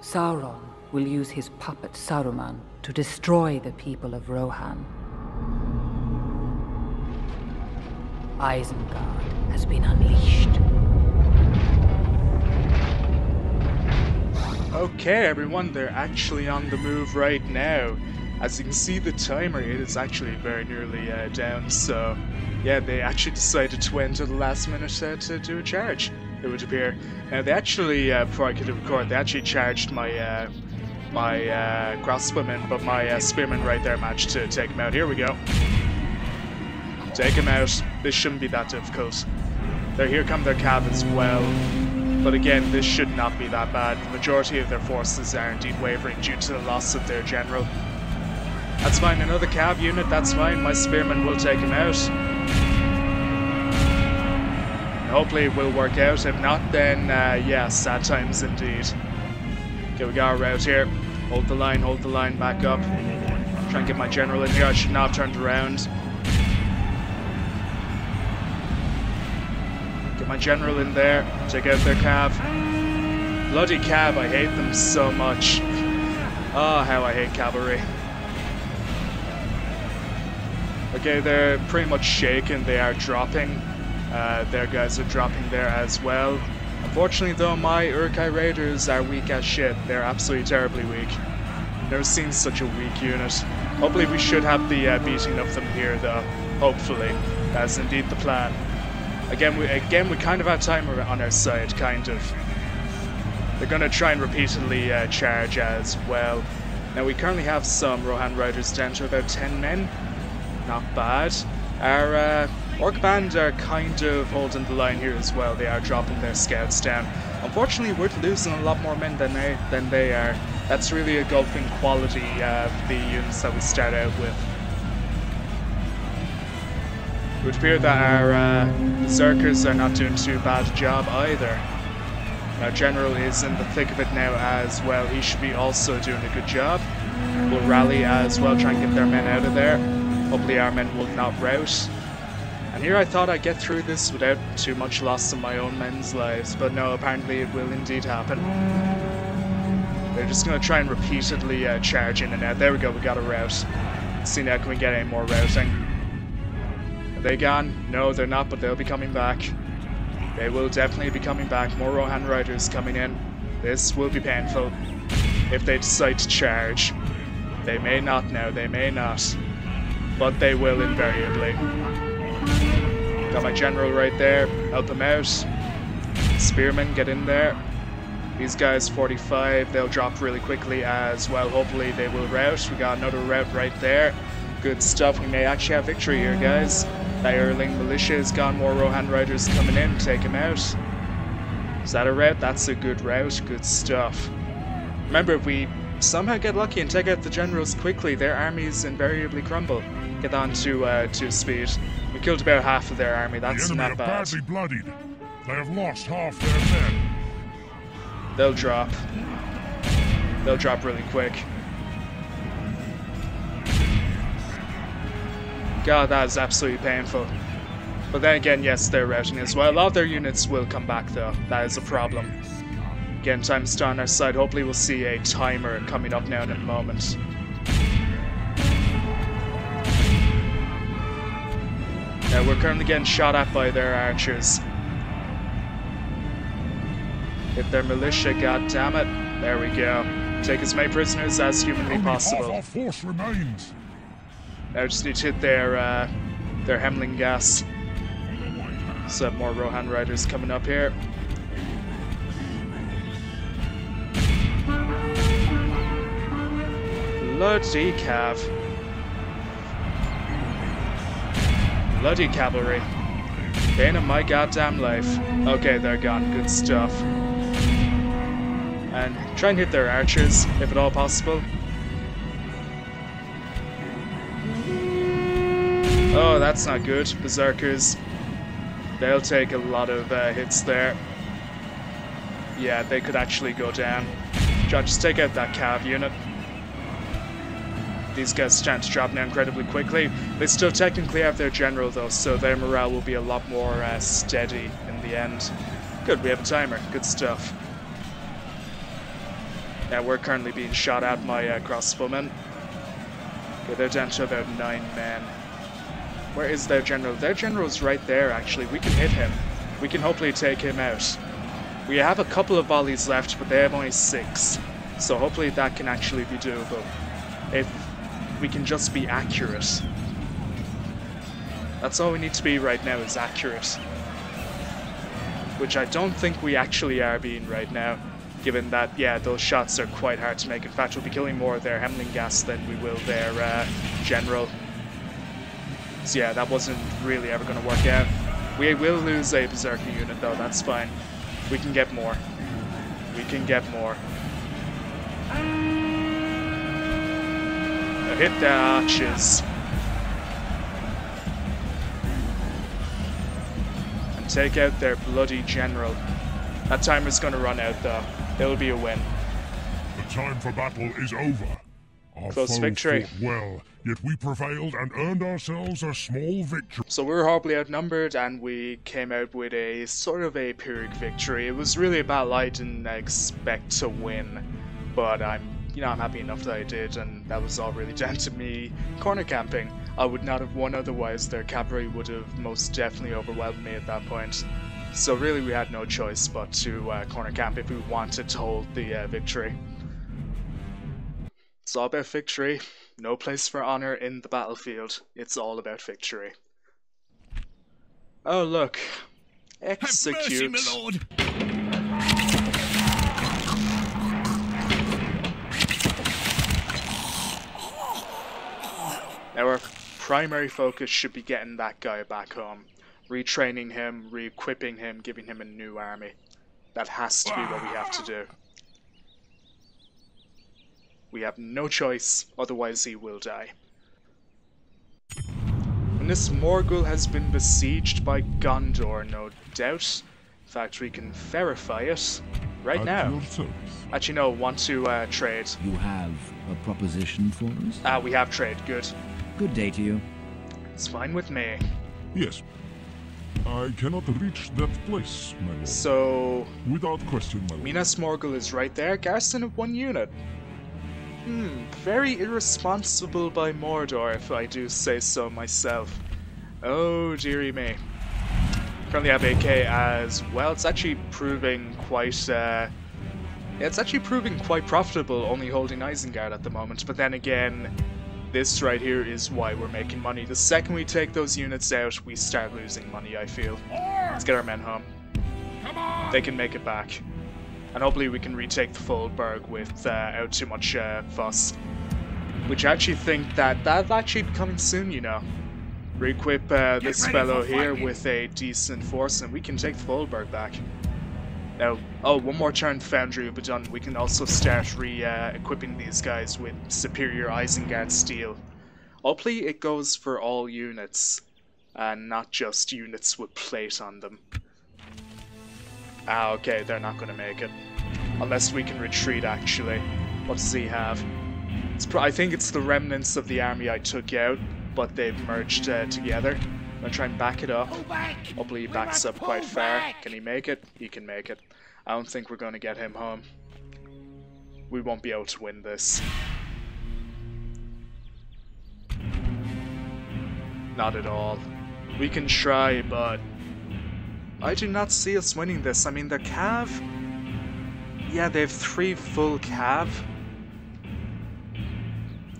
Sauron will use his puppet Saruman to destroy the people of Rohan. Isengard has been unleashed. Okay, everyone, they're actually on the move right now. As you can see, the timer it is actually very nearly uh, down. So, yeah, they actually decided to wait until the last minute uh, to do a charge. It would appear. Now, they actually, uh, before I could record, they actually charged my uh, my uh, but my uh, spearman right there managed to take him out. Here we go. Take him out. This shouldn't be that difficult. There, here come their cav as well. But again, this should not be that bad. The majority of their forces are indeed wavering due to the loss of their general. That's fine, another cav unit, that's fine. My spearman will take him out. Hopefully it will work out. If not, then uh, yeah, sad times indeed. Okay, we got our route here. Hold the line, hold the line, back up. Try and get my general in here. I should not have turned around. Get my general in there. Take out their cav. Bloody cav, I hate them so much. Oh, how I hate cavalry. Okay, they're pretty much shaken. They are dropping. Uh, their guys are dropping there as well. Unfortunately, though, my Uruk-hai Raiders are weak as shit. They're absolutely terribly weak. Never seen such a weak unit. Hopefully, we should have the uh, beating of them here, though. Hopefully, that's indeed the plan. Again, we again we kind of have time on our side, kind of. They're gonna try and repeatedly uh, charge as well. Now we currently have some Rohan Riders down to about 10 men. Not bad. Our uh, Orc Band are kind of holding the line here as well. They are dropping their scouts down. Unfortunately, we're losing a lot more men than they, than they are. That's really a golfing quality of the units that we start out with. It would appear that our uh, Berserkers are not doing too bad a job either. Our General is in the thick of it now as well. He should be also doing a good job. We'll rally as well, try and get their men out of there. Hopefully our men will not rout. And here I thought I'd get through this without too much loss of my own men's lives, but no, apparently it will indeed happen. They're just to try and repeatedly uh, charge in and out. There we go, we got a rout. Let's see now, can we get any more routing? Are they gone? No, they're not, but they'll be coming back. They will definitely be coming back. More Rohan Riders coming in. This will be painful if they decide to charge. They may not now, they may not. But they will invariably. Got my general right there. Help him out. Spearmen, get in there. These guys, 45, they'll drop really quickly as well. Hopefully they will rout. We got another rout right there. Good stuff. We may actually have victory here, guys. That Erling militia has gone. More Rohan riders coming in. Take him out. Is that a rout? That's a good rout. Good stuff. Remember, if we somehow get lucky and take out the generals quickly, their armies invariably crumble. Get on to uh, to speed. We killed about half of their army. That's the enemy not bad. badly bloodied. They have lost half their men. They'll drop. They'll drop really quick. God, that is absolutely painful. But then again, yes, they're routing as well. A lot of their units will come back, though. That is a problem. Again, time's still on our side. Hopefully we'll see a timer coming up now in a moment. Now, we're currently getting shot at by their archers. Hit their militia, God damn it! There we go. Take as many prisoners as humanly Only possible. our force remains. Now just need to hit their uh, their Hemling gas. Some more Rohan riders coming up here. Bloody cav. Bloody cavalry. Bane of my goddamn life. Okay, they're gone. Good stuff. And try and hit their archers, if at all possible. Oh, that's not good. Berserkers. They'll take a lot of uh, hits there. Yeah, they could actually go down. John, just take out that cav unit. These guys stand to drop now incredibly quickly. They still technically have their general though, so their morale will be a lot more uh, steady in the end. Good, we have a timer. Good stuff. Yeah, we're currently being shot at by uh, crossbowmen. Okay, they're down to about nine men. Where is their general? Their general's right there, actually. We can hit him. We can hopefully take him out. We have a couple of volleys left, but they have only six. So hopefully that can actually be doable. If we can just be accurate. That's all we need to be right now is accurate. Which I don't think we actually are being right now. Given that, yeah, those shots are quite hard to make. In fact, we'll be killing more of their Hemling gas than we will their uh, general. So yeah, that wasn't really ever going to work out. We will lose a Berserker unit though, that's fine. We can get more. We can get more. Now hit the arches. And take out their bloody general. That time is gonna run out though. It'll be a win. The time for battle is over. Our Close victory. well, yet we prevailed and earned ourselves a small victory. So we were horribly outnumbered and we came out with a sort of a Pyrrhic victory. It was really a battle I didn't expect to win, but I'm, you know, I'm happy enough that I did, and that was all really down to me corner camping. I would not have won otherwise. Their cavalry would have most definitely overwhelmed me at that point. So really, we had no choice but to uh, corner camp if we wanted to hold the uh, victory. It's all about victory. No place for honor in the battlefield. It's all about victory. Oh, look. Execute. lord! Our primary focus should be getting that guy back home. Retraining him, re equipping him, giving him a new army. That has to be what we have to do. We have no choice, otherwise, he will die. And this Morgul has been besieged by Gondor, no doubt. In fact, we can verify it right At now. your service. Actually, no, want to uh, trade. You have a proposition for us? Ah, we have trade, good. Good day to you. It's fine with me. Yes. I cannot reach that place, my lord. So, Without question, my lord. Minas Morgul is right there, garrison of one unit. Hmm, very irresponsible by Mordor, if I do say so myself. Oh, dearie me. Currently have AK as well. It's actually proving quite, uh, yeah, it's actually proving quite profitable only holding Isengard at the moment. But then again, this right here is why we're making money. The second we take those units out, we start losing money, I feel. Let's get our men home. They can make it back. And hopefully we can retake the Foldberg without too much uh, fuss. Which I actually think that that'll actually be coming soon, you know. Re-equip uh, this fellow here with a decent force and we can take the Foldberg back. Now, oh, one more turn Foundry will be done. We can also start re-equipping these guys with superior Isengard steel. Hopefully it goes for all units, and not just units with plate on them. Ah, okay, they're not going to make it. Unless we can retreat, actually. What does he have? I think it's the remnants of the army I took out, but they've merged uh, together. I'm to try and back it up. Hopefully he backs up quite fair. Can he make it? He can make it. I don't think we're going to get him home. We won't be able to win this. Not at all. We can try, but I do not see us winning this. I mean, the Cav. Yeah, they have three full Cav.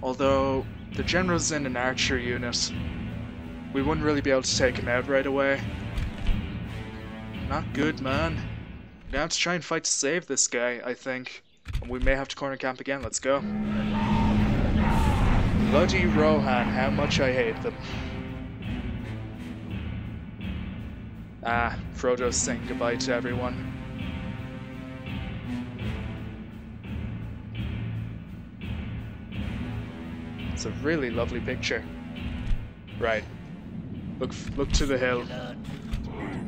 Although, the General's in an archer unit. We wouldn't really be able to take him out right away. Not good, man. We're gonna have to try and fight to save this guy, I think. And we may have to corner camp again. Let's go. Bloody Rohan, how much I hate them. Ah, Frodo's saying goodbye to everyone. It's a really lovely picture. Right. Look, look to the hill.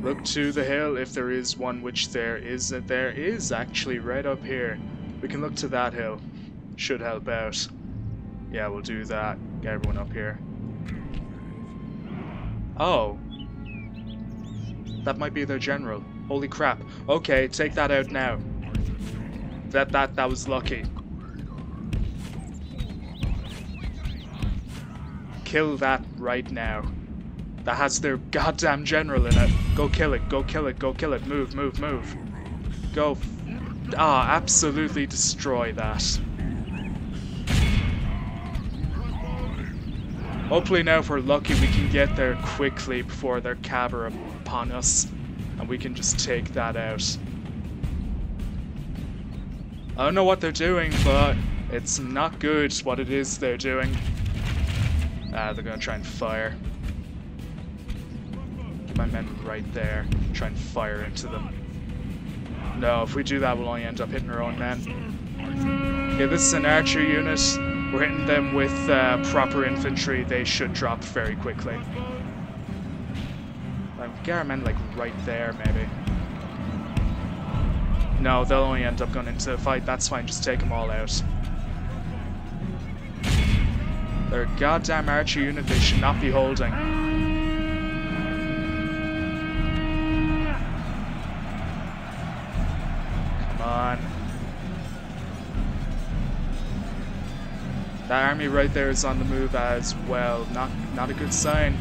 Look to the hill if there is one, which there is. That there is actually right up here. We can look to that hill. Should help out. Yeah, we'll do that. Get everyone up here. Oh. That might be their general. Holy crap. Okay, take that out now. That that that was lucky. Kill that right now. That has their goddamn general in it. Go kill it, go kill it, go kill it. Move, move, move. Go. Ah, absolutely destroy that. Hopefully now if we're lucky we can get there quickly before their cav are upon us. And we can just take that out. I don't know what they're doing, but it's not good what it is they're doing. Ah, they're gonna try and fire. My men right there. Try and fire into them. No, if we do that, we'll only end up hitting our own men. Okay, this is an archer unit. We're hitting them with uh, proper infantry. They should drop very quickly. Like, get our men, like, right there, maybe. No, they'll only end up going into a fight. That's fine, just take them all out. They're a goddamn archer unit they should not be holding. That army right there is on the move as well. Not not a good sign.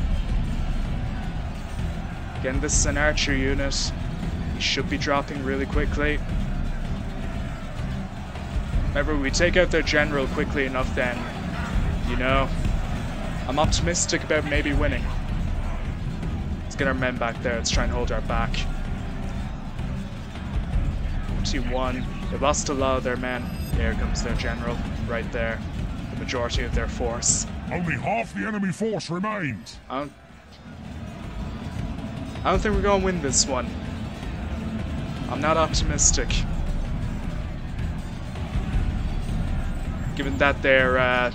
Again, this is an archer unit. He should be dropping really quickly. Remember, we take out their general quickly enough then, you know, I'm optimistic about maybe winning. Let's get our men back there. Let's try and hold our back. Team 1. They lost a lot of their men. There comes their general. Right there. Majority of their force. Only half the enemy force remains. I don't, I don't think we're going to win this one. I'm not optimistic. Given that their uh,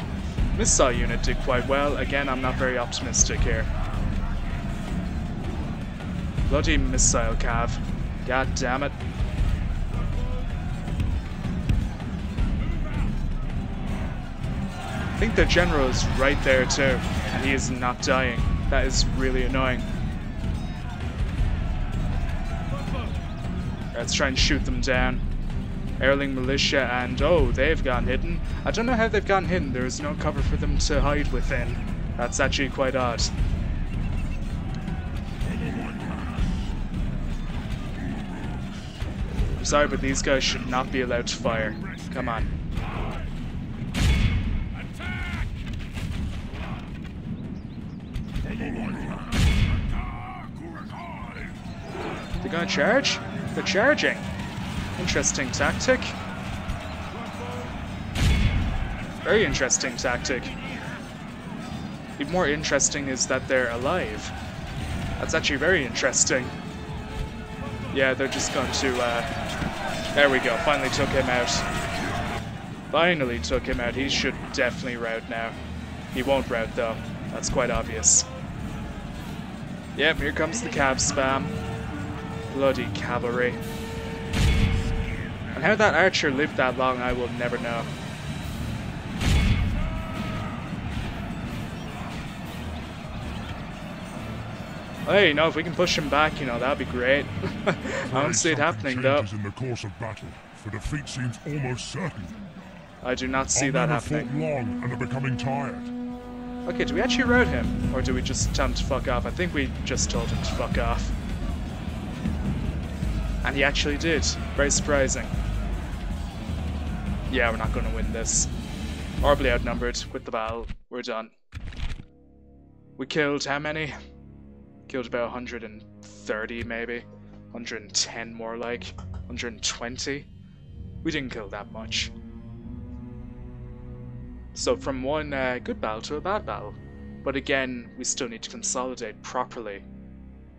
missile unit did quite well, again, I'm not very optimistic here. Bloody missile cav. God damn it. I think the general is right there too, and he is not dying. That is really annoying. Let's try and shoot them down. Erling Militia and oh, they've gone hidden. I don't know how they've gone hidden. There is no cover for them to hide within. That's actually quite odd. I'm sorry, but these guys should not be allowed to fire. Come on. Charge? They're charging. Interesting tactic. Very interesting tactic. Even more interesting is that they're alive. That's actually very interesting. Yeah, they're just going to, uh... There we go, finally took him out. Finally took him out. He should definitely rout now. He won't rout though. That's quite obvious. Yep, here comes the cav spam. Bloody cavalry. And how that archer lived that long, I will never know. Hey, you know, if we can push him back, you know, that'd be great. I don't see it happening, though. in the course of battle, for defeat seems almost certain. I do not see Our that happening. long and are becoming tired. Okay, do we actually route him? Or do we just tell him to fuck off? I think we just told him to fuck off. And he actually did. Very surprising. Yeah, we're not going to win this. Horribly outnumbered. Quit the battle. We're done. We killed how many? Killed about 130 maybe. 110 more like. 120. We didn't kill that much. So from one uh, good battle to a bad battle. But again, we still need to consolidate properly.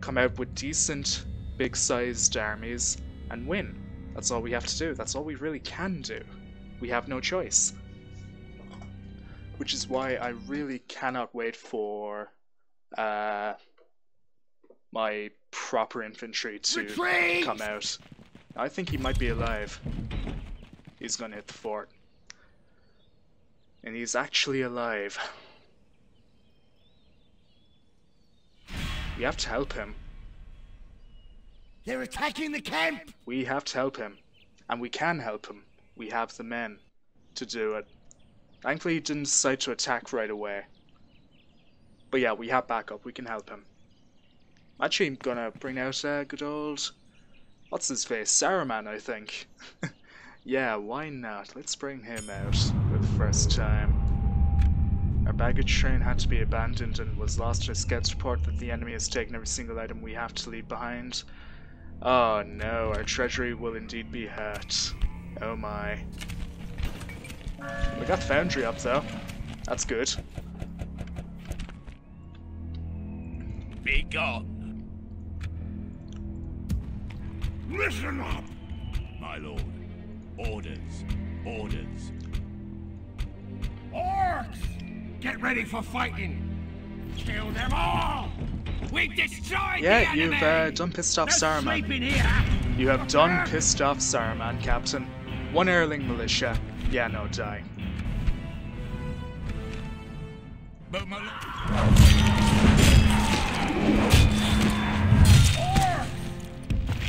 Come out with decent, big-sized armies and win. That's all we have to do. That's all we really can do. We have no choice. Which is why I really cannot wait for uh, my proper infantry to Retreat! come out. I think he might be alive. He's gonna hit the fort. And he's actually alive. We have to help him. They're attacking the camp! We have to help him. And we can help him. we have the men to do it. Thankfully, he didn't decide to attack right away. But yeah, we have backup. We can help him. Actually, I'm gonna bring out uh, good old... What's his face? Saruman, I think. yeah, why not? Let's bring him out for the first time. Our baggage train had to be abandoned and was lost in a scouts report that the enemy has taken every single item we have to leave behind. Oh no, our treasury will indeed be hurt. Oh my. We got Foundry up though. That's good. Be gone. Listen up! My lord. Orders. Orders. Orcs! Get ready for fighting! Kill them all! We destroyed Yeah, you've uh, done pissed off No Saruman. You have done pissed off Saruman, Captain. One Airling militia. Yeah, no, die. But my lord.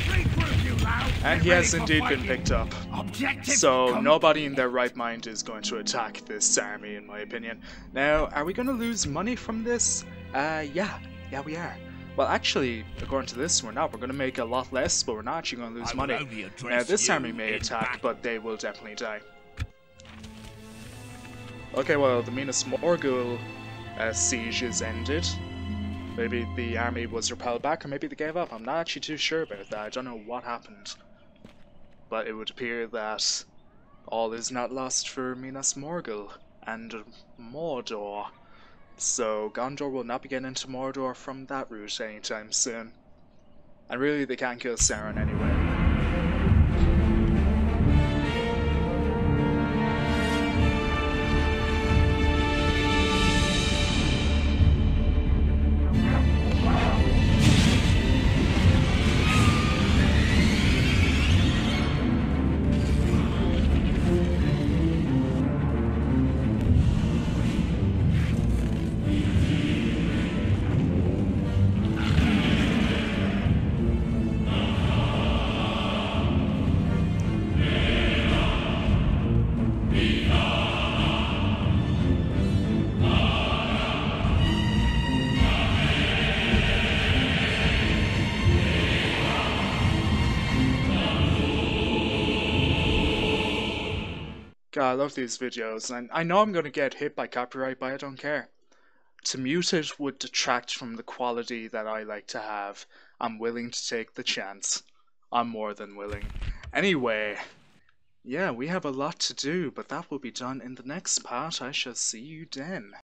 Regroup, you loud! And he has indeed been picked up. Objective So nobody in their right mind is going to attack this army, in my opinion. Now, are we going to lose money from this? Uh, yeah, yeah, we are. Well, actually, according to this, we're not. We're going to make a lot less, but we're not actually going to lose money. Now, this you army may attack, but they will definitely die. Okay, well, the Minas Morgul uh, siege is ended. Maybe the army was repelled back, or maybe they gave up. I'm not actually too sure about that. I don't know what happened. But it would appear that all is not lost for Minas Morgul and Mordor. So Gondor will not be getting into Mordor from that route anytime soon. And really, they can't kill Sauron anyway. I love these videos, and I know I'm gonna get hit by copyright, but I don't care. To mute it would detract from the quality that I like to have. I'm willing to take the chance. I'm more than willing. Anyway, yeah, we have a lot to do, but that will be done in the next part. I shall see you then.